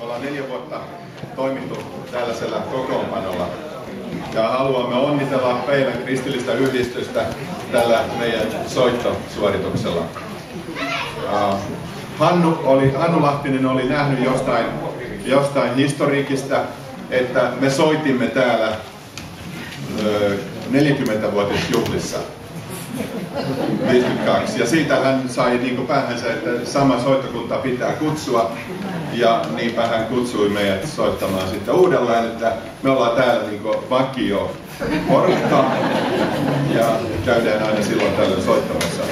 Ollaan neljä vuotta toimittu tällaisella kokoonpanolla. Ja haluamme onnitella Päivän kristillistä yhdistystä tällä meidän soittosuorituksella. Hannu, oli, Hannu Lahtinen oli nähnyt jostain, jostain historiikista, että me soitimme täällä 40-vuotisjuhlissa. 52. Ja siitä hän sai niin päähänsä, että sama soittokunta pitää kutsua. Ja niinpä hän kutsui meidät soittamaan sitten uudelleen, että me ollaan täällä niin vakio porukka ja käydään aina silloin tällöin soittamassa.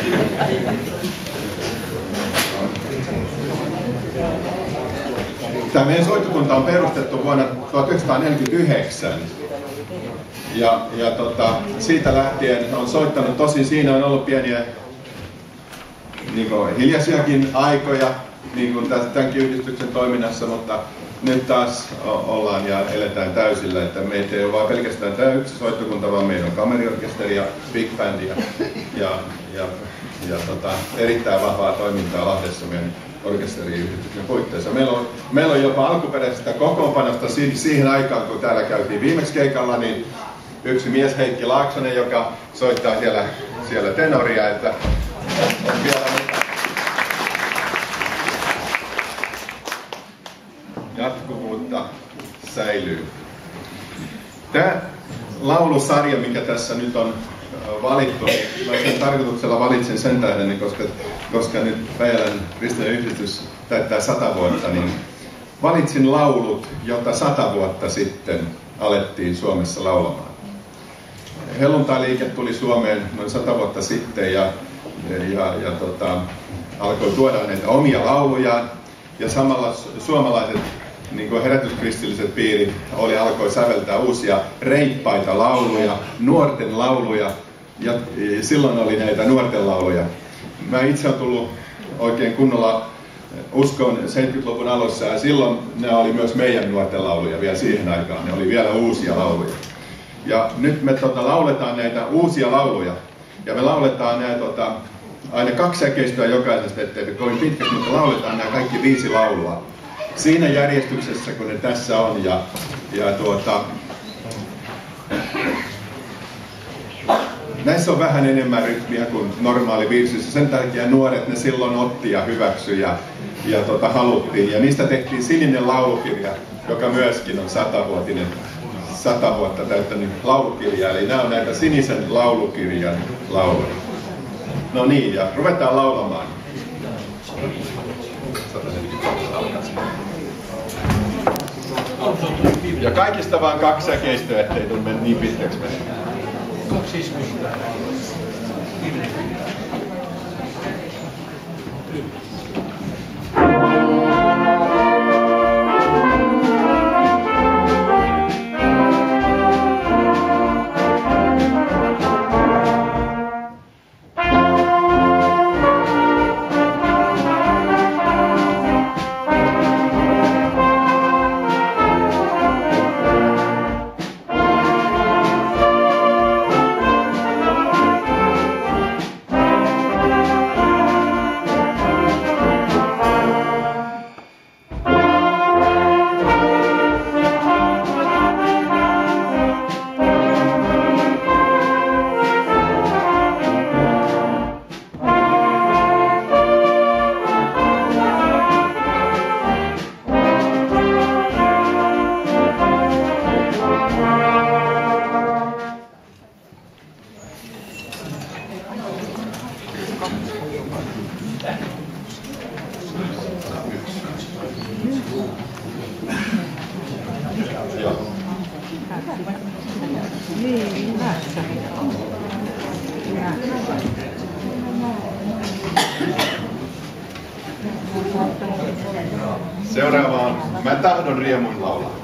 Tämä meidän soittokunta on perustettu vuonna 1949 ja, ja tota, siitä lähtien on soittanut, tosin siinä on ollut pieniä niin kuin, hiljaisiakin aikoja niin kuin tämänkin yhdistyksen toiminnassa, mutta nyt taas ollaan ja eletään täysillä, että meitä ei ole vain pelkästään tämä yksi soittokunta, vaan meillä on kameriorkesteri ja big band ja, ja, ja, ja tota, erittäin vahvaa toimintaa Lahdessa meidän orkesteriyhdistyksen puitteissa. Meillä on, meillä on jopa alkuperäisestä kokoonpanosta siihen aikaan, kun täällä käytiin viimeksi keikalla, niin yksi mies Heikki Laaksonen, joka soittaa siellä, siellä tenoria, että on vielä jatkuvuutta säilyy. Tämä laulusarja, mikä tässä nyt on valittu, mä sen tarkoituksella valitsin sen tähden, koska, koska nyt Päijälän kristillinen yhdistys täyttää sata vuotta, niin valitsin laulut, jota sata vuotta sitten alettiin Suomessa laulamaan helluntai-liike tuli Suomeen noin sata vuotta sitten ja, ja, ja tota, alkoi tuoda näitä omia laulujaan. Ja samalla suomalaiset niin kuin herätyskristilliset piirit oli, alkoi säveltää uusia reippaita lauluja, nuorten lauluja. Ja silloin oli näitä nuorten lauluja. Mä itse olen tullut oikein kunnolla uskon 70-luvun alussa ja silloin ne oli myös meidän nuorten lauluja vielä siihen aikaan. Ne oli vielä uusia lauluja. Ja nyt me tota, lauletaan näitä uusia lauluja. Ja me lauletaan nämä tota, aina kaksi säkeistöä jokaisesta, ettei ne kovin pitkästi, mutta lauletaan nämä kaikki viisi laulua. Siinä järjestyksessä, kun ne tässä on. Ja, ja tuota, näissä on vähän enemmän rytmiä kuin normaali virsissä. Sen takia nuoret ne silloin otti ja hyväksyi ja, ja tota, haluttiin. Ja niistä tehtiin sininen laulukirja, joka myöskin on satavuotinen sata vuotta täyttänyt laulukirja, eli nämä on näitä sinisen laulukirjan lauluja. No niin, ja ruvetaan laulamaan. Ja kaikista vaan kaksi säkeistöä, ettei tule niin pitkäksi mennä. çok şişmiş. Niin, Seuraava on, Mä tahdon riemun laulaa.